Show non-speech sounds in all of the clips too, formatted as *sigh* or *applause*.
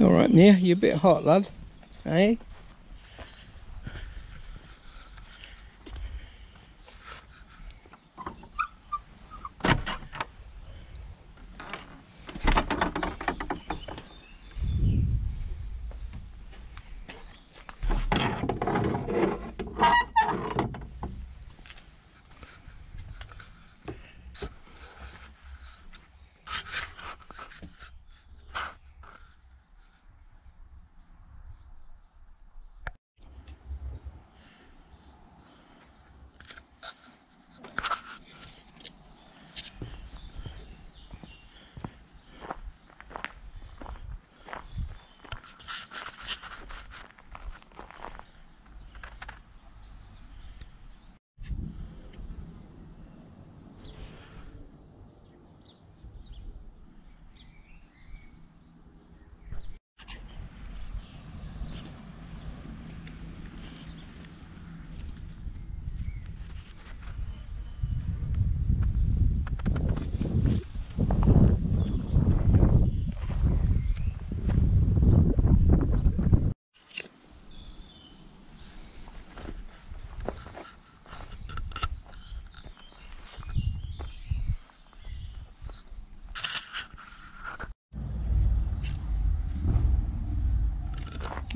All right, Mia, you're a bit hot, lad. Hey?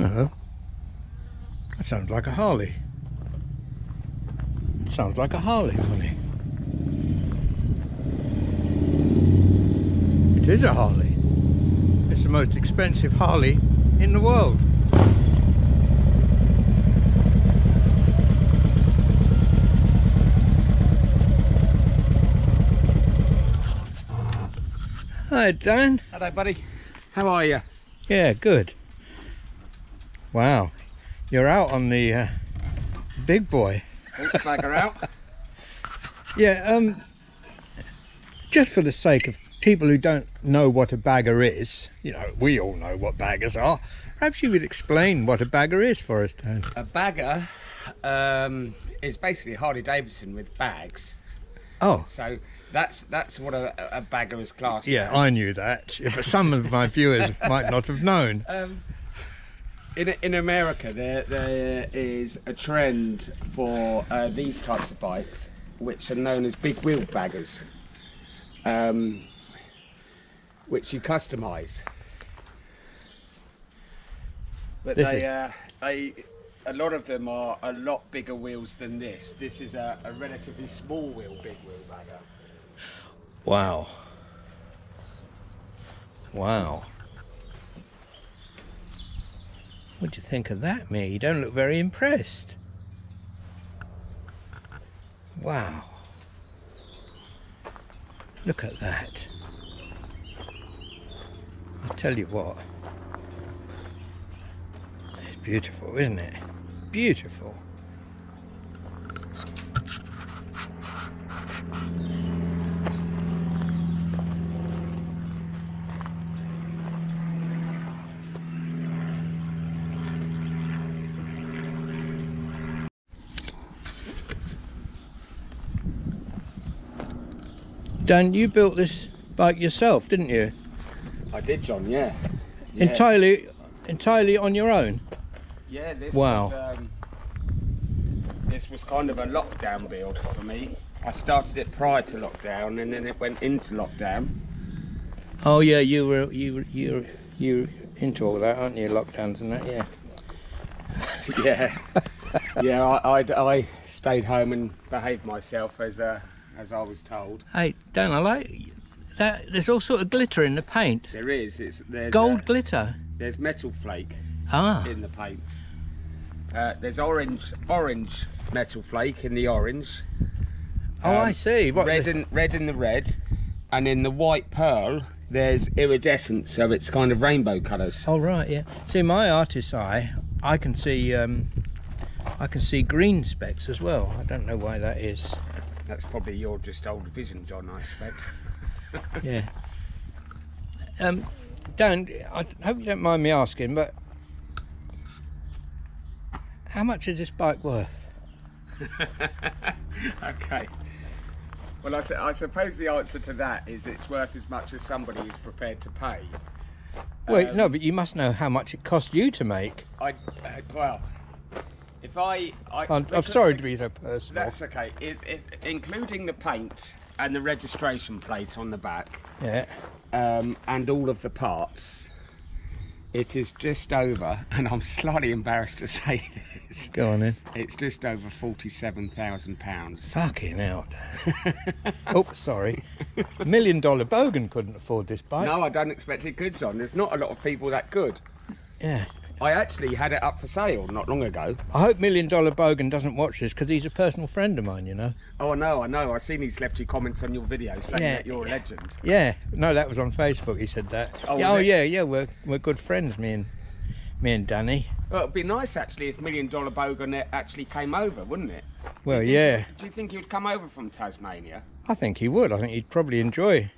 Oh. That sounds like a Harley. Sounds like a Harley, honey. It is a Harley. It's the most expensive Harley in the world. Hi, Dan. Hello, buddy. How are you? Yeah, good. Wow, you're out on the uh, big boy. Bagger out. *laughs* Yeah, um, just for the sake of people who don't know what a bagger is, you know, we all know what baggers are. Perhaps you would explain what a bagger is for us, Dan. A bagger um, is basically Harley Davidson with bags. Oh, So that's that's what a, a bagger is classed. yeah, I knew that, but some of my viewers *laughs* might not have known. Um, in in America, there there is a trend for uh, these types of bikes, which are known as big wheel baggers, um, which you customise. But This they uh, they a lot of them are a lot bigger wheels than this. This is a, a relatively small wheel big wheel bagger. Wow. Wow. What do you think of that, Mia? You don't look very impressed. Wow. Look at that. I tell you what. It's beautiful, isn't it? Beautiful. Dan, you built this bike yourself, didn't you? I did, John. Yeah. Yeah. Entirely entirely on your own. Yeah, this Wow. was um, this was kind of a lockdown build for me. I started it prior to lockdown, and then it went into lockdown. Oh yeah, you were you were you were, you were into all that, aren't you? Lockdowns and that, yeah. *laughs* Yeah, yeah. I, I, I stayed home and behaved myself as uh, as I was told. Hey, don't I like that. There's all sort of glitter in the paint. There is. It's there's Gold uh, glitter. there's metal flake Ah, in the paint. Uh, there's orange orange metal flake in the orange. oh, I um, see. What red and red in the red, and in the white pearl there's iridescent, so it's kind of rainbow colours. Oh right, yeah. See, my artist's eye, I can see um, I can see green specks as well. I don't know why that is. That's probably your just old vision, John. I expect. *laughs* Yeah. Um, Dan, I hope you don't mind me asking, but how much is this bike worth? *laughs* okay. Well, I, su- I suppose the answer to that is it's worth as much as somebody is prepared to pay. Well, Um, no, but you must know how much it cost you to make. I uh, well, if I, I I'm, I'm sorry to be so personal. That's okay. It, it, including the paint and the registration plate on the back, Yeah. um, and all of the parts, it is just over. *laughs* And I'm slightly embarrassed to say this. Go on then. It's just over forty-seven thousand pounds. Fucking hell, Dan. *laughs* oh, sorry. Million Dollar Bogan couldn't afford this bike. No, I don't expect it could, John. There's not a lot of people that could. Yeah. I actually had it up for sale not long ago. I hope Million Dollar Bogan doesn't watch this because he's a personal friend of mine, you know. Oh, I know, I know. I've seen he's left you comments on your video saying Yeah. that you're a legend. Yeah. No, that was on Facebook. He said that. Oh, yeah, oh yeah, yeah. We're we're good friends, me and me and Danny. Well, it'd be nice actually if Million Dollar Bogan actually came over, wouldn't it? Well, Do you yeah. Do you think he would come over from Tasmania? I think he would. I think he'd probably enjoy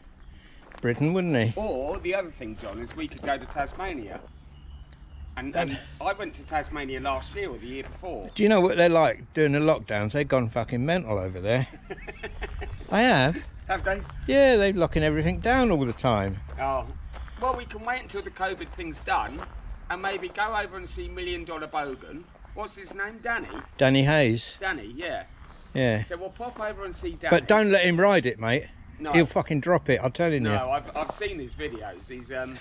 Britain, wouldn't he? Or the other thing, John, is we could go to Tasmania. And, and I went to Tasmania last year or the year before. Do you know what they're like during the lockdowns? They've gone fucking mental over there. *laughs* I have. Have they? Yeah, they're locking everything down all the time. Oh. Well, we can wait until the COVID thing's done and maybe go over and see Million Dollar Bogan. What's his name? Danny? Danny Hayes. Danny, yeah. Yeah. So we'll pop over and see Danny. But don't let him ride it, mate. No. He'll fucking drop it, I'm telling No, you. I've, I've seen his videos. He's um,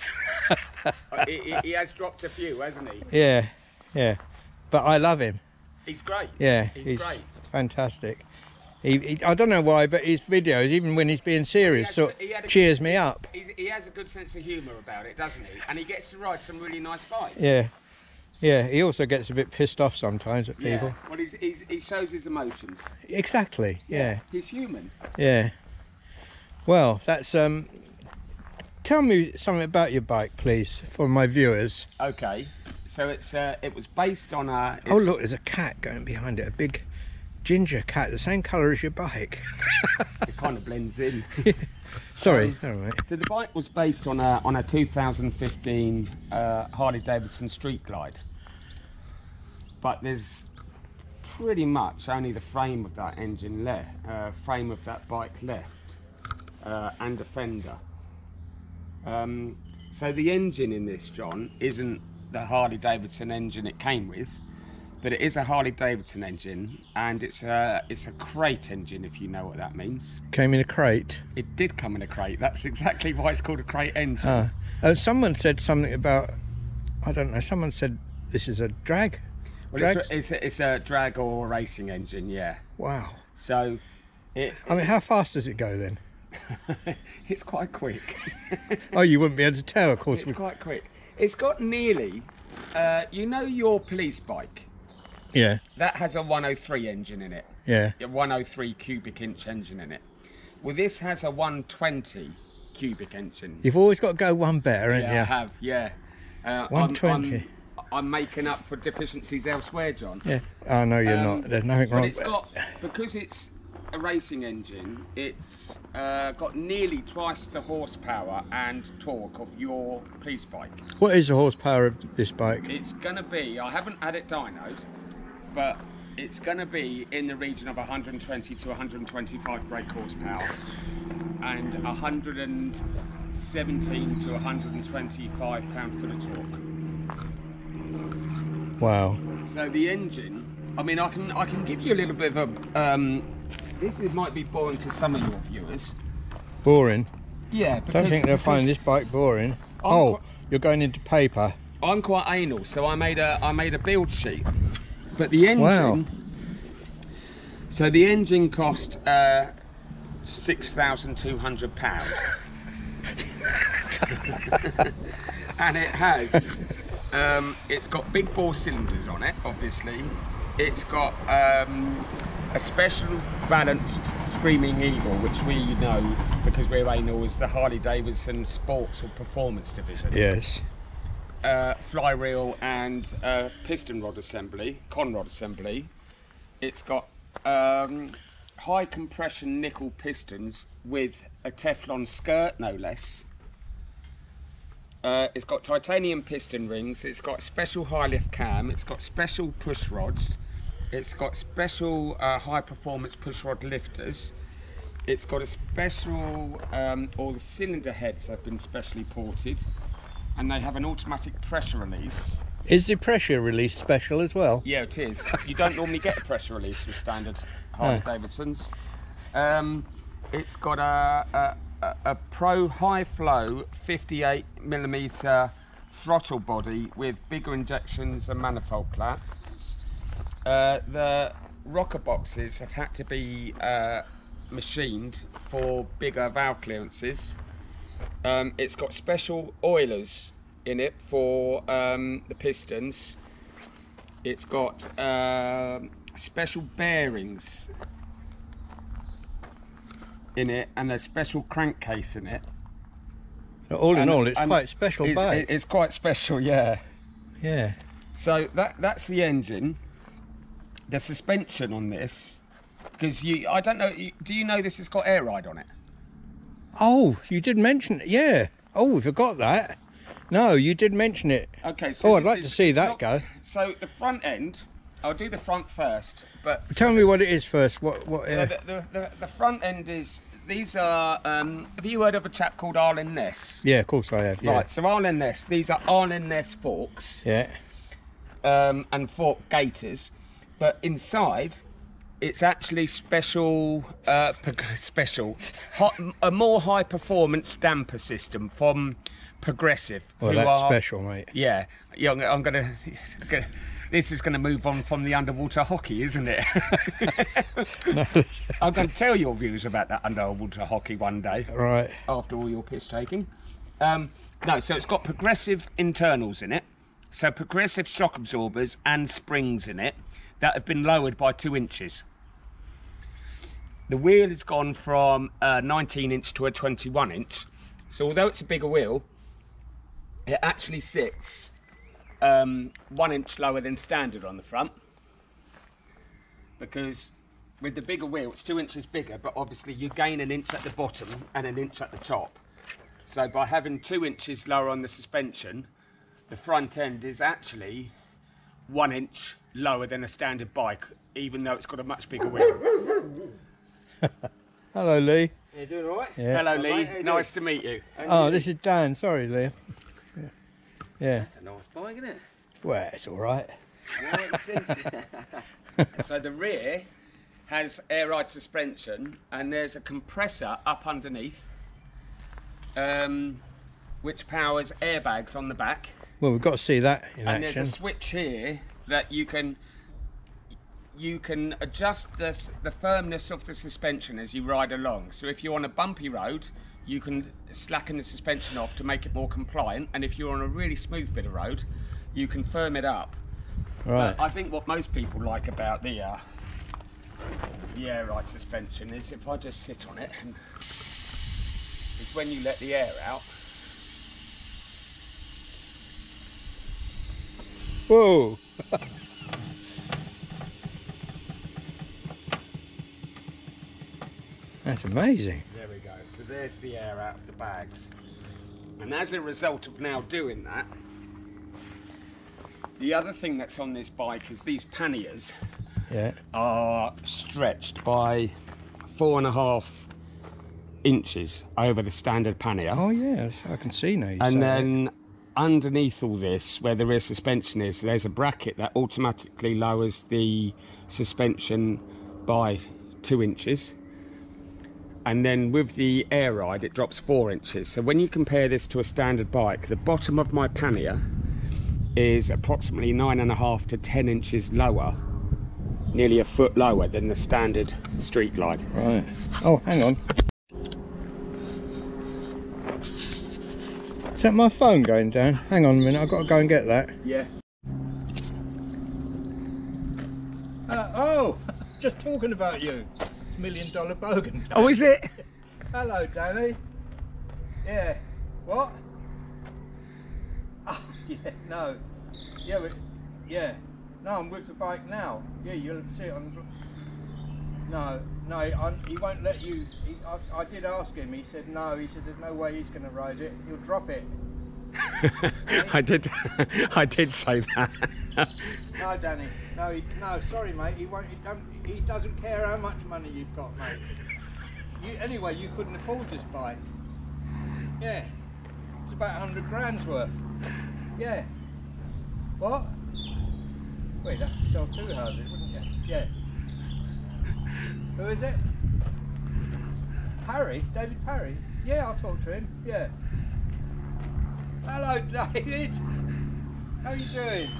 *laughs* he, he- he has dropped a few, hasn't he? Yeah, yeah. But I love him. He's great. Yeah, he's, great. fantastic. He, he, I don't know why, but his videos, even when he's being serious, has- sort he had a- cheers me up. He has a good sense of humour about it, doesn't he? And he gets to ride some really nice bikes. Yeah, yeah. He also gets a bit pissed off sometimes at people. Yeah. Well, he's, he's, he shows his emotions. Exactly. Yeah, He's human. yeah. Well, that's um. Tell me something about your bike, please, for my viewers. Okay. So it's uh, it was based on a. Oh, look, there's a cat going behind it, a big ginger cat, the same colour as your bike. *laughs* It kind of blends in. *laughs* Sorry, all right. So the bike was based on a on a 2015 uh, Harley Davidson Street Glide, but there's pretty much only the frame of that engine left, uh, frame of that bike left, uh, and a fender. Um, so the engine in this, John, isn't the Harley Davidson engine it came with, but it is a Harley Davidson engine, and it's a it's a crate engine if you know what that means. Came in a crate. It did come in a crate. That's exactly why it's called a crate engine. Ah. Oh, someone said something about. I don't know. Someone said this is a drag. well, it's, a, it's, a, it's a drag or racing engine, yeah. Wow. So it, I mean, how fast does it go then? *laughs* it's quite quick. *laughs* Oh, you wouldn't be able to tell, of course. it's with- quite quick. It's got nearly, uh, you know, your police bike. Yeah, That has a 103 engine in it. yeah. A 103 cubic inch engine in it. Well, this has a 120 cubic engine. You've always got to go one better, ain't yeah, I you? have. Yeah. Uh, I'm- 120. I'm, I'm making up for deficiencies elsewhere, John. Yeah. Oh no, you're Um, not. There's nothing wrong. But it's got because it's a racing engine. It's uh, got nearly twice the horsepower and torque of your police bike. What is the horsepower of this bike? It's gonna be. I haven't had it dynoed, but it's gonna be in the region of 120 to 125 brake horsepower and 117 to 125 pound foot of torque. Wow. So the engine, I mean, I can I can give you a little bit of a. Um, this is, might be boring to some of your viewers. Boring. Yeah, because, Don't think they'll find this bike boring. I'm Oh, you're going into paper. I'm quite anal, so I made a I made a build sheet. But the engine. Wow. So the engine cost uh, six thousand two hundred pounds, *laughs* and it has. Um, it's got big bore cylinders on it, obviously. It's got um, a special balanced Screaming Eagle, which we know because we're anal is the Harley Davidson Sports or Performance division Yes. uh, flywheel and uh, piston rod assembly, con rod assembly. It's got um, high compression nickel pistons with a Teflon skirt, no less. Uh, it's got titanium piston rings. It's got special high lift cam. It's got special push rods. It's got special uh, high performance pushrod lifters. It's got a special, um, all the cylinder heads have been specially ported. and they have an automatic pressure release. Is the pressure release special as well? Yeah, it is. You don't normally get a pressure release with standard Harley Davidsons. Um, it's got a, a, a, Pro High Flow 58 millimeter throttle body with bigger injections and manifold clap. Uh, the rocker boxes have had to be uh, machined for bigger valve clearances. Um, it's got special oilers in it for um, the pistons. It's got um special bearings in it and a special crankcase in it. So all in And- all, it's quite special It's, bike. it's quite special, yeah. yeah. So that that's the engine. The suspension on this, because you, I don't know. You, do you know this has got air ride on it? Oh, you did mention it. Yeah. Oh, we forgot that. No, you did mention it. Okay. So Oh, I'd like to see that not- go. So the front end, I'll do the front first. But Tell me what it is first. What? What? so Uh, the, the, the, the front end is these are. Um, have you heard of a chap called Arlen Ness? yeah, of course I have. Yeah. Right. So Arlen Ness. These are Arlen Ness forks. Yeah. um, and fork gaiters, but inside it's actually special, uh, *laughs* special, hot, a more high performance damper system from Progressive. Well, who that's are- special, mate. Yeah, yeah. I'm, I'm gonna. *laughs* gonna- This is going to move on from the underwater hockey, isn't it? *laughs* I'm going to tell your views about that underwater hockey one day Right. after all your piss taking. Um, no, so it's got progressive internals in it. So progressive shock absorbers and springs in it that have been lowered by two inches. The wheel has gone from a 19 inch to a 21 inch. So although it's a bigger wheel, it actually sits um, one inch lower than standard on the front. Because with the bigger wheel, it's two inches bigger, but obviously you gain an inch at the bottom and an inch at the top. So by having two inches lower on the suspension, the front end is actually one inch lower than a standard bike, even though it's got a much bigger wheel. *laughs* Hello, Lee. You doing all right? Yeah. Hello, All right, Lee. how you Nice to meet you. Oh, this is Dan. Sorry, Lee. Yeah. Yeah. That's a nice bike, isn't it? Well, it's all right. Yeah, it is. *laughs* So the rear has air ride suspension, and there's a compressor up underneath, um, which powers airbags on the back. Well, we've got to see that in and there's a switch here that you can you can adjust the, the firmness of the suspension as you ride along. So if you're on a bumpy road, you can slacken the suspension off to make it more compliant, and if you're on a really smooth bit of road, you can firm it up. Right. But I think what most people like about the uh, the air ride suspension is if I just sit on it, and is when you let the air out. Whoa. That's amazing. There we go. So there's the air out of the bags. And as a result of now doing that, the other thing that's on this bike is these panniers Yeah. are stretched by four and a half inches over the standard pannier. Oh yes, I can see now. And that. Underneath all this, where the rear suspension is, there's a bracket that automatically lowers the suspension by two inches. And then with the air ride, it drops four inches. So when you compare this to a standard bike, the bottom of my pannier is approximately nine and a half to ten inches lower, nearly a foot lower than the standard street glide. Right. Oh, hang on. That my phone going down? Hang on a minute, I've got to go and get that. Yeah. Uh, oh, just talking about you. Million dollar bogan. Oh, is it? Hello, Danny. Yeah. What? Oh, yeah, no. Yeah, but, yeah. No, I'm with the bike now. Yeah, you'll see it on. No, no, I, he won't let you. He, I, I did ask him. He said no. He said there's no way he's going to ride it. He'll drop it. *laughs* I did. *laughs* I did say that. No, Danny. No, he, no. Sorry, mate. He won't. He don't. He doesn't care how much money you've got, mate. You, anyway, you couldn't afford this bike. Yeah. It's about 100 grand's worth. Yeah. What? Wait, that'd sell two houses, wouldn't you? Yeah. Who is it? Harry? David Parry? Yeah, I'll talk to him. Yeah. Hello, David. How are you doing?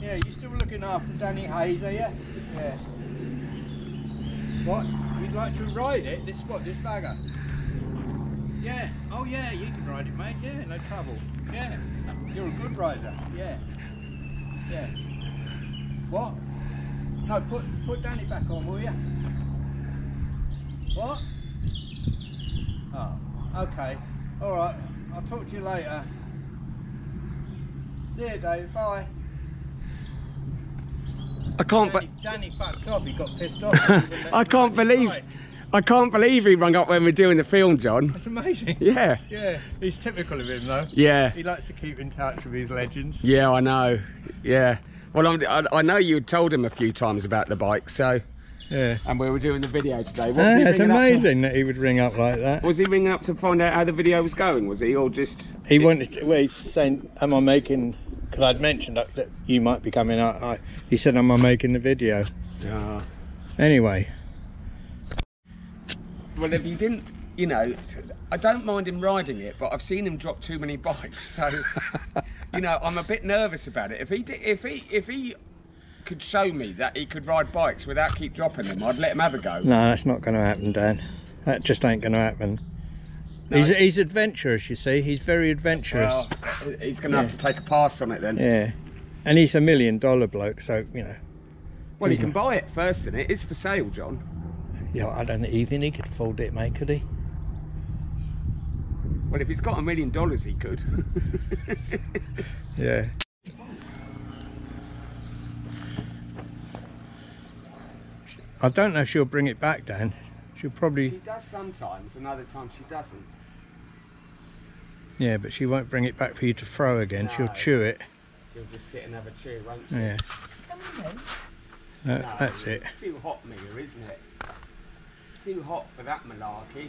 Yeah, you still looking after Danny Hayes, are you? Yeah. What? You'd like to ride it? This what? This bagger? Yeah. Oh yeah, you can ride it, mate. Yeah, no trouble. Yeah. You're a good rider. Yeah. Yeah. What? No, put put Danny back on, will you? What? Oh, okay. All right. I'll talk to you later. See you, Dave. Bye. I can't. Danny, Danny fucked off. He got pissed off. He wouldn't let I can't believe. I can't believe he rung up when we're doing the film, John. That's amazing. Yeah. Yeah. He's typical of him, though. Yeah. He likes to keep in touch with his legends. Yeah, I know. Yeah. Well, I'm, I, I know you had told him a few times about the bike, so Yeah. and we were doing the video today. Was Ah, he it's ringing up to- amazing that he would ring up like that. was he ringing up to find out how the video was going? Was he, or just? He wanted. To, well, he's saying, "Am I making?" Because I'd mentioned that, that you might be coming out. I, he said, "Am I making the video?" Ah. Anyway, well, if he didn't, you know, I don't mind him riding it, but I've seen him drop too many bikes, so *laughs* you know, I'm a bit nervous about it. If he, did, if he, if he could show me that he could ride bikes without keep dropping them, I'd let him have a go. no, that's not going to happen, Dan. That just ain't going to happen. No. He's he's adventurous. You see, he's very adventurous. Well, he's going to have to take a pass on it then. yeah, and he's a million dollar bloke, so you know. Well, he can buy it first, and it is for sale, John. Yeah, I don't even he could afford it, mate. Could he? Well, if he's got a million dollars, he could. *laughs* Yeah. I don't know if she'll bring it back, Dan. She'll probably, She does sometimes, and other times she doesn't. yeah, but she won't bring it back for you to throw again. She'll chew it. She'll just sit and have a chew, won't she? Yeah. That- No, that's it. It's too hot, Mia, isn't it? Too hot for that malarkey.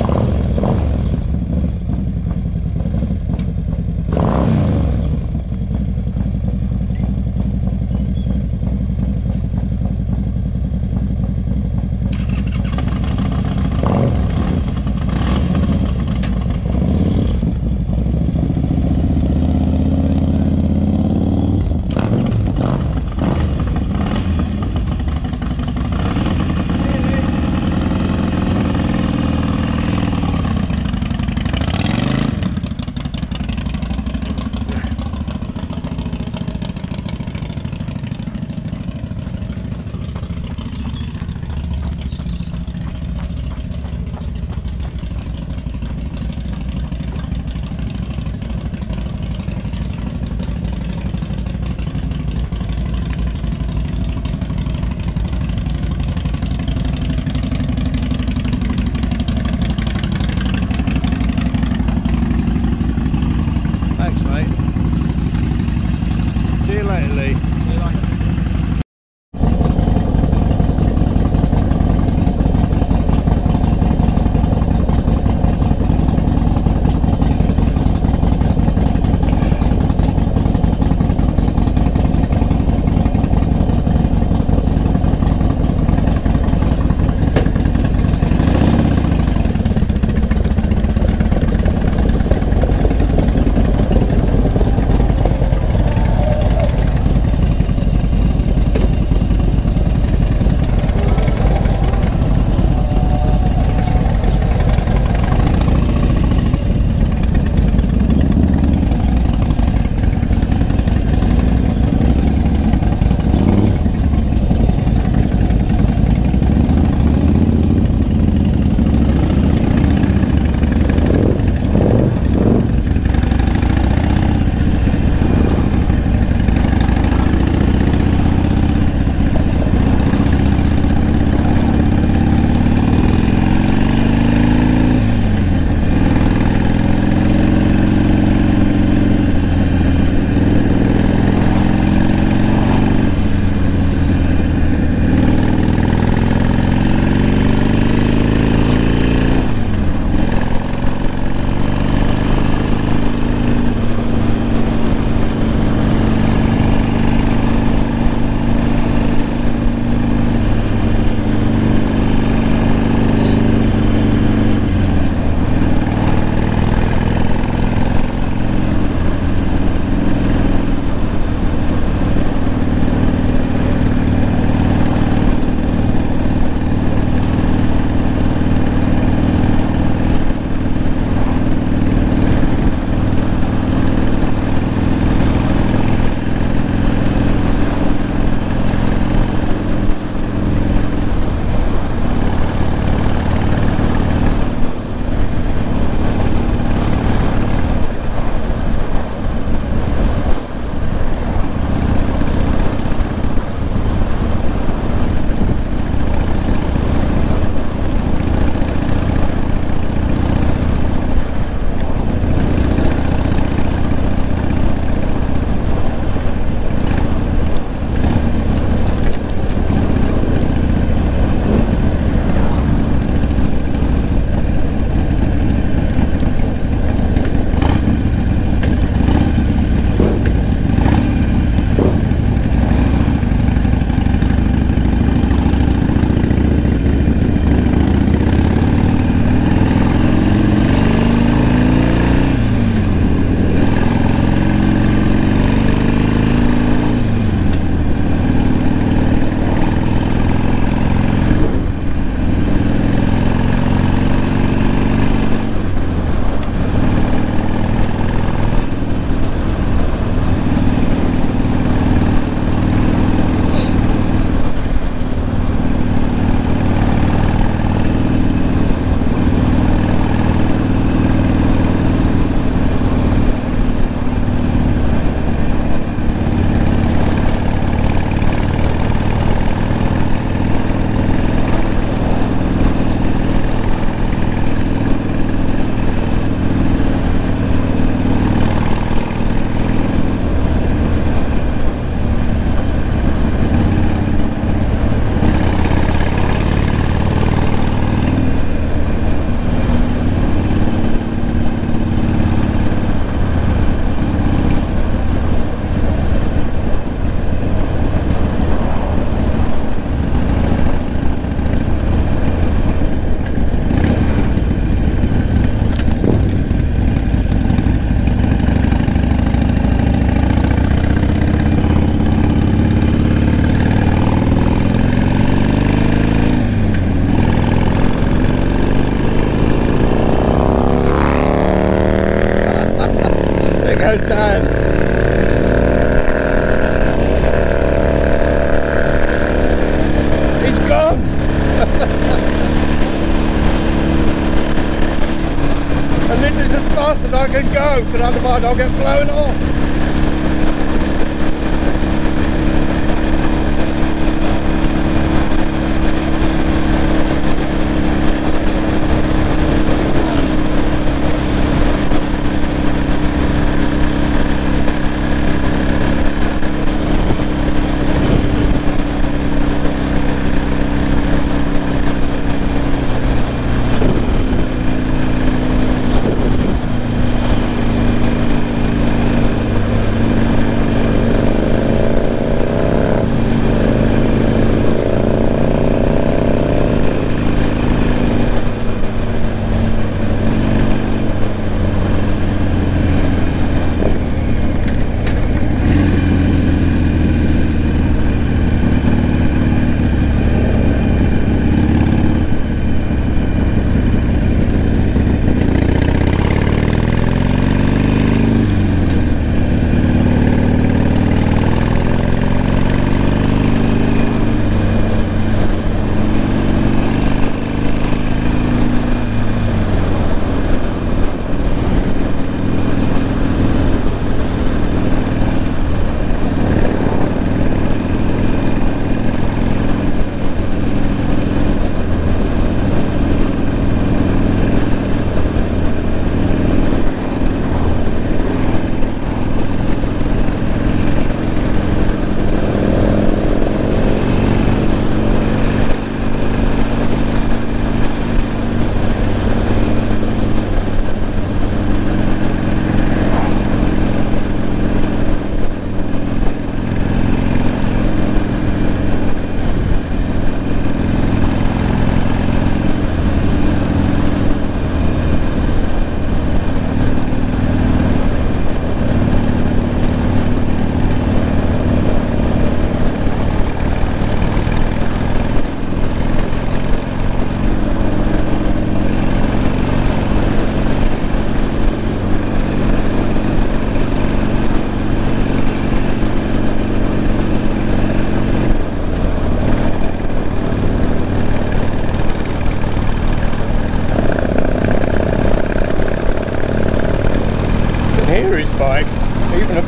go, because otherwise I'll get blown off.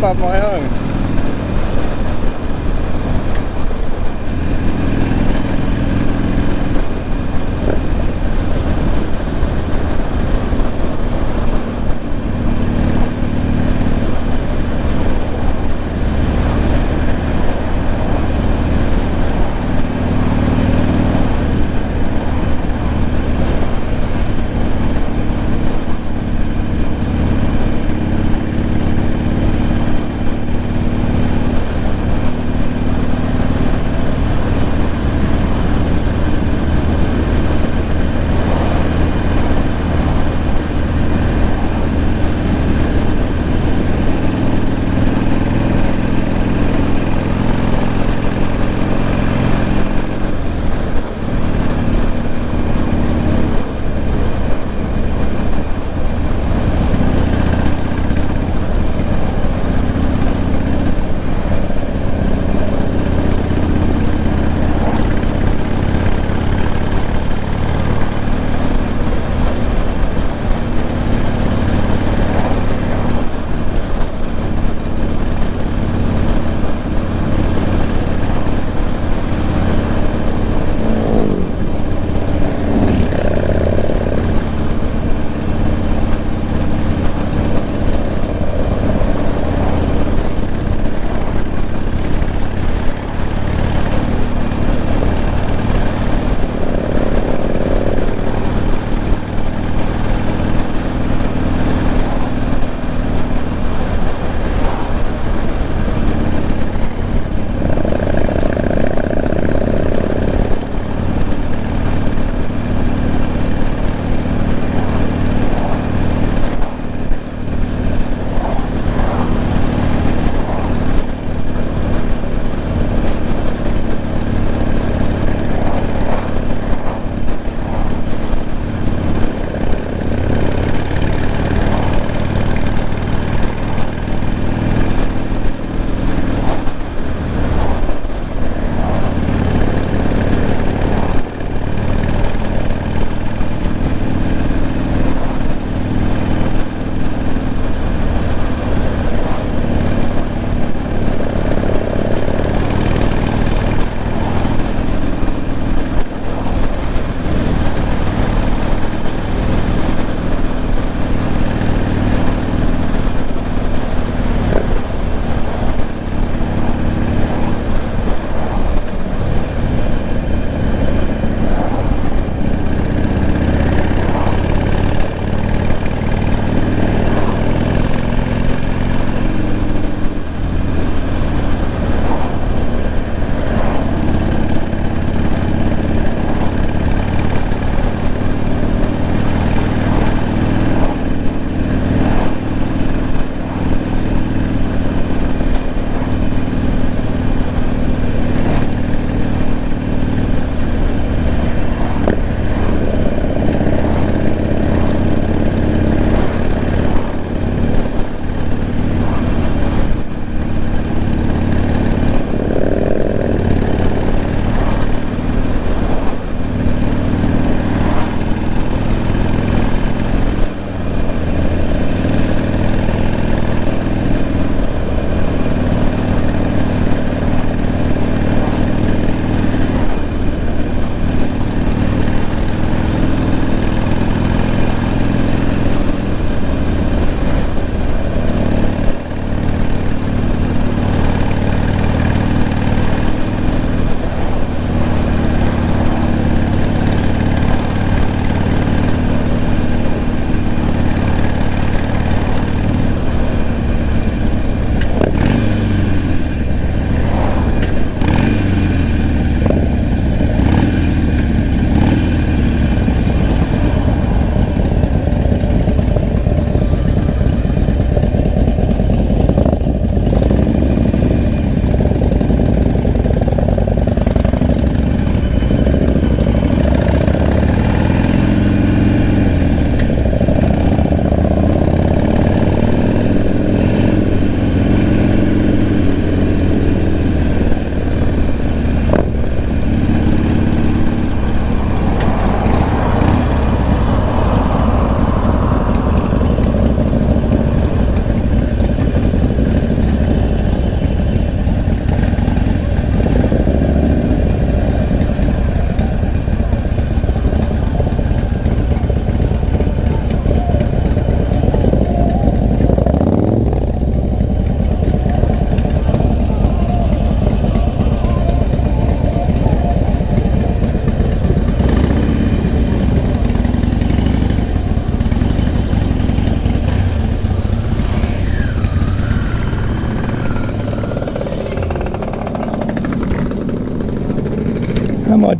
My own.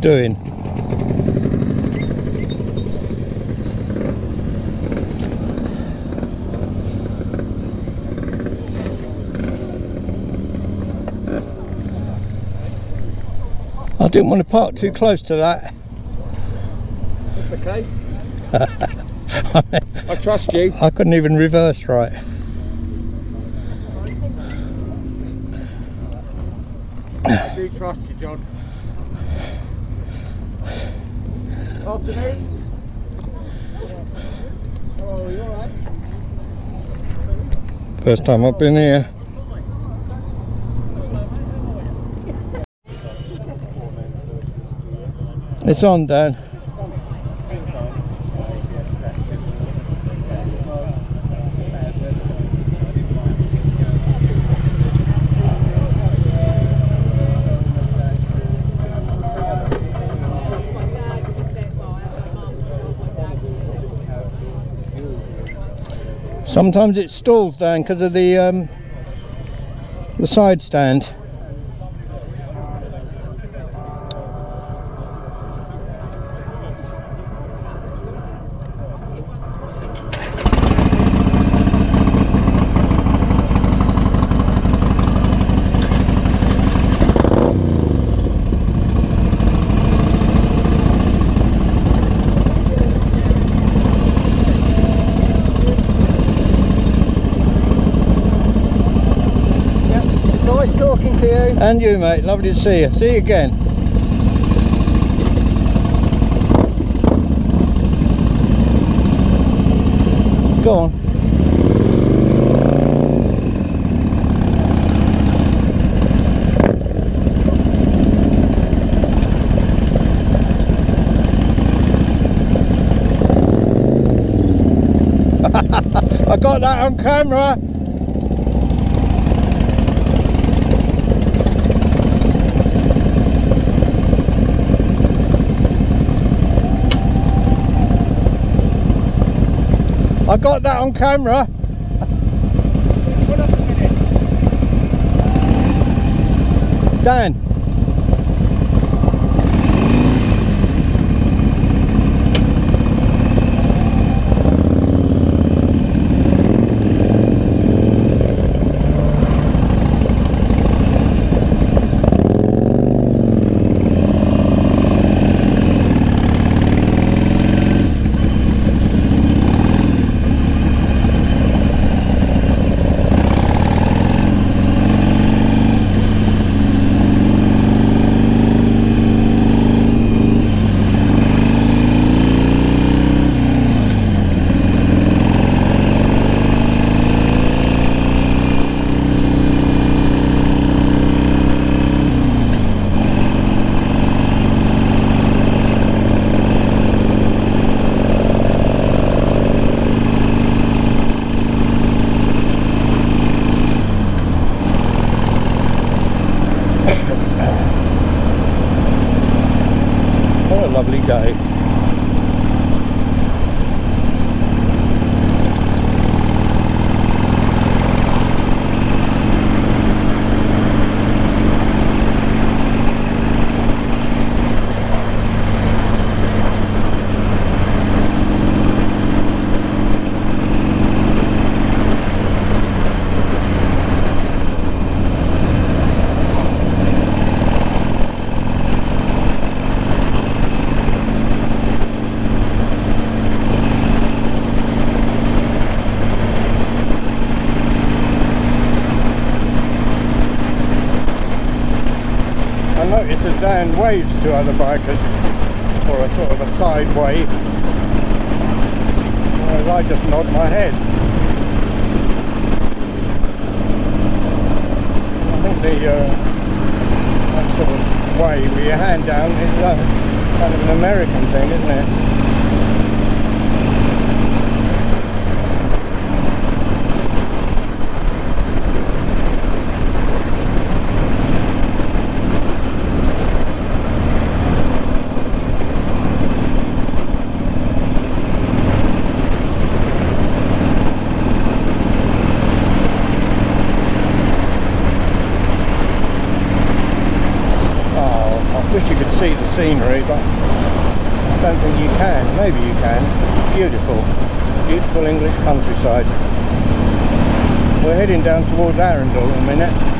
Doing? I didn't want to park too close to that. That's okay. *laughs* I trust you. I couldn't even reverse right. I do trust you, John. Afternoon. First time up in here. It's on, Dan. Sometimes it stalls down because of the um, the side stand. Nice talking to you. And you, mate. Lovely to see you. See you again. Go on. *laughs* I got that on camera. I got that on camera. Dan. What a lovely day. I notice that Dan waves to other bikers for a sort of a side wave. Whereas I just nod my head. I think the uh, sort of wave with your hand down is uh, kind of an American thing, isn't it? Oh, I wish you could see the scenery, but I don't think you can. Maybe you can. Beautiful, beautiful English countryside. We're heading down towards Arundel in a minute.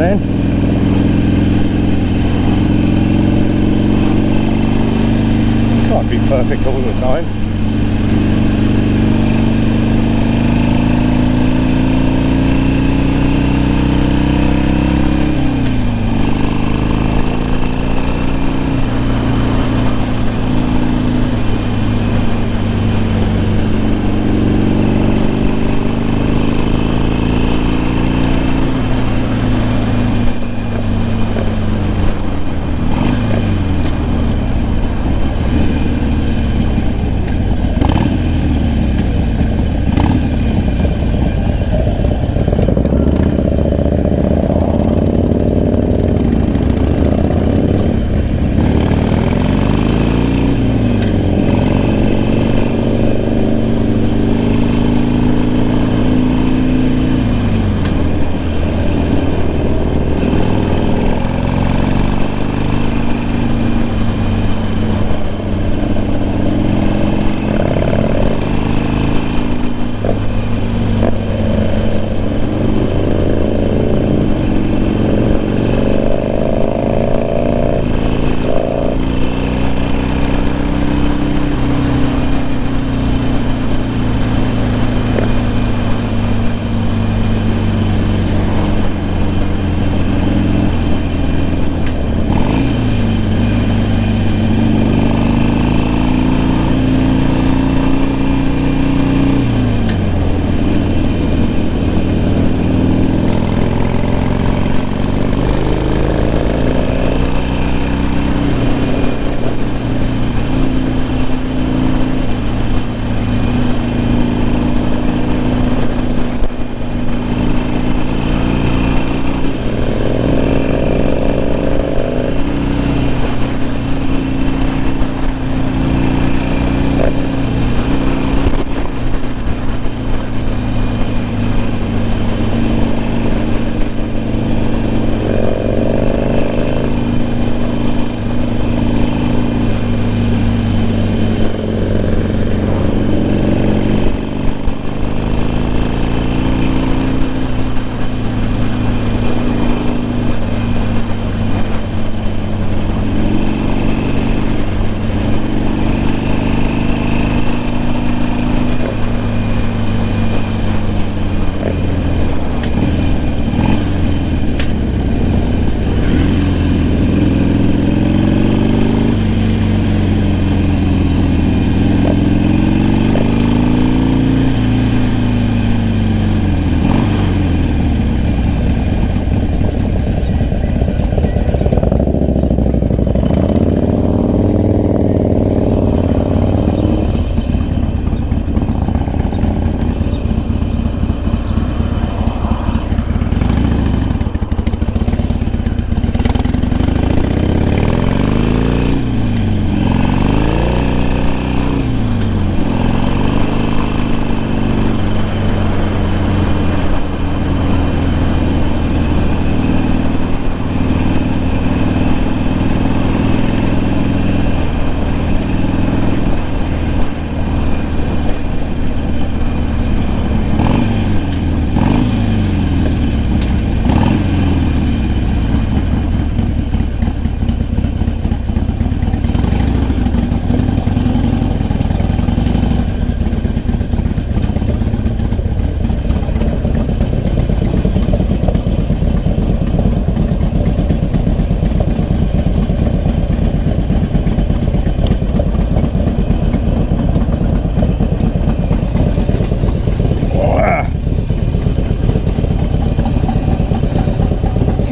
Then. Can't be perfect all the time.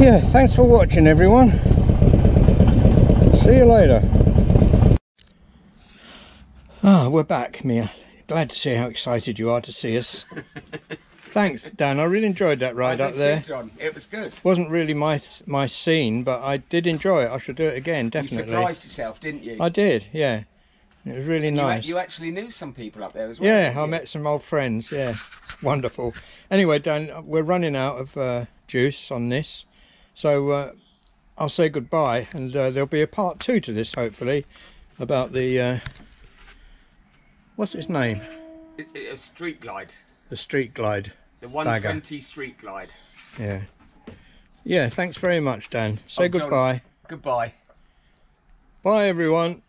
Yeah, thanks for watching everyone. See you later. Ah, we're back, Mia. Glad to see how excited you are to see us. *laughs* Thanks, Dan. I really enjoyed that ride I up did there. too, John. It was good. Wasn't really my my scene, but I did enjoy it. I should do it again, definitely. You surprised yourself, didn't you? I did, yeah. It was really You a- nice. You, actually knew some people up there as well. Yeah, I you? met some old friends. Yeah, wonderful. Anyway, Dan, we're running out of uh, juice on this, so uh, I'll say goodbye, and uh, there'll be a part two to this, hopefully, about the uh, what's its name, It, it, a street glide. the street glide. The 120 street glide. Yeah, yeah. Thanks very much, Dan. Say Oh, John. goodbye. Goodbye. Bye, everyone.